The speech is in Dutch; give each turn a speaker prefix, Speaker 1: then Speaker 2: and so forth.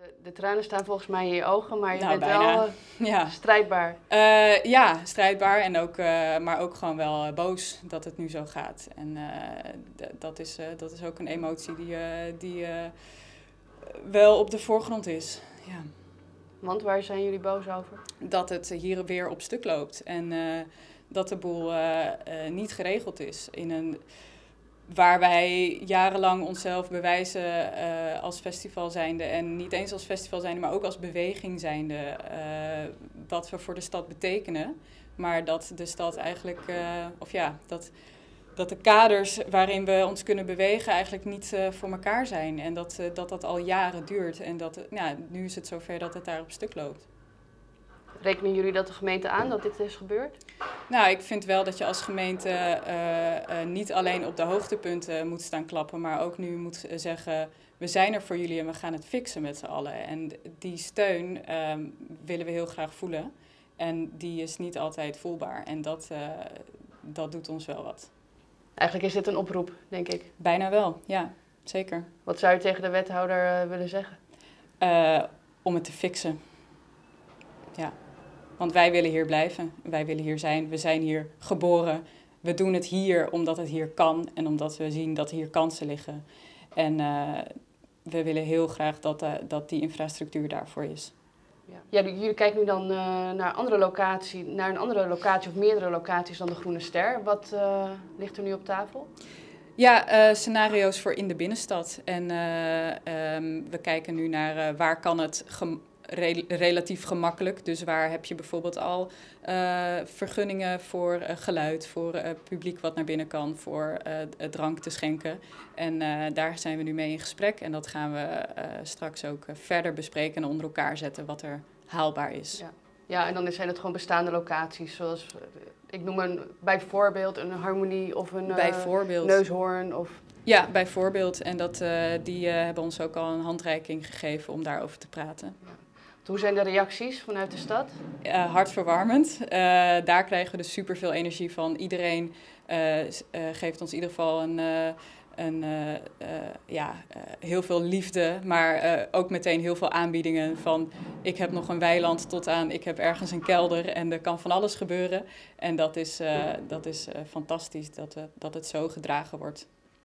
Speaker 1: De, de tranen staan volgens mij in je ogen, maar je
Speaker 2: Nou,
Speaker 1: bent
Speaker 2: bijna.
Speaker 1: wel eh,
Speaker 2: Ja,
Speaker 1: strijdbaar.
Speaker 2: Eh, ja strijdbaar, en ook, eh, maar ook gewoon wel boos dat het nu zo gaat. En dat, is, dat is ook een emotie die, die wel op de voorgrond is. Ja.
Speaker 1: Want waar zijn jullie boos over?
Speaker 2: dat het hier weer op stuk loopt. En dat de boel niet geregeld is. In een, waar wij jarenlang onszelf bewijzen eh, als festival zijnde. En niet eens als festival zijnde, maar ook als beweging zijnde. eh, wat we voor de stad betekenen. Maar dat de stad eigenlijk, eh, of ja, dat, dat de kaders waarin we ons kunnen bewegen eigenlijk niet voor elkaar zijn. En dat, dat dat al jaren duurt. En dat, ja, nu is het zover dat het daar op stuk loopt.
Speaker 1: Rekenen jullie dat de gemeente aan dat dit is gebeurd?
Speaker 2: Nou, ik vind wel dat je als gemeente eh, eh, niet alleen op de hoogtepunten moet staan klappen, maar ook nu moet zeggen: we zijn er voor jullie en we gaan het fixen met z'n allen. En die steun ehm, willen we heel graag voelen. En die is niet altijd voelbaar. En dat, eh, dat doet ons wel wat.
Speaker 1: Eigenlijk is dit een oproep, denk ik.
Speaker 2: Bijna wel, ja, zeker.
Speaker 1: Wat zou je tegen de wethouder willen zeggen?
Speaker 2: Om het te fixen. Ja, want wij willen hier blijven. Wij willen hier zijn. We zijn hier geboren. We doen het hier omdat het hier kan en omdat we zien dat hier kansen liggen. En eh, we willen heel graag dat, eh, dat die infrastructuur daarvoor is.
Speaker 1: Ja. Jullie kijken nu dan eh, naar, andere locatie, naar een andere locatie of meerdere locaties dan de Groene Ster. Wat ligt er nu op tafel?
Speaker 2: Ja, scenario's voor in de binnenstad. En eh, ehm, we kijken nu naar eh, waar kan het re- relatief gemakkelijk. Dus waar heb je bijvoorbeeld al eh, vergunningen voor eh, geluid, voor eh, publiek wat naar binnen kan, voor drank te schenken. En daar zijn we nu mee in gesprek. En dat gaan we straks ook verder bespreken en onder elkaar zetten wat er haalbaar is.
Speaker 1: Ja. Ja, en dan zijn het gewoon bestaande locaties, zoals, ik noem een bijvoorbeeld een harmonie of een neushoorn. Of,
Speaker 2: Ja, bijvoorbeeld. En dat, die hebben ons ook al een handreiking gegeven om daarover te praten.
Speaker 1: Hoe zijn de reacties vanuit de stad?
Speaker 2: Eh, hartverwarmend. Eh, daar krijgen we dus superveel energie van. Iedereen eh, geeft ons in ieder geval een, een, ja, heel veel liefde, maar ook meteen heel veel aanbiedingen van ik heb nog een weiland tot aan ik heb ergens een kelder en er kan van alles gebeuren. En dat is, dat is fantastisch dat, dat het zo gedragen wordt.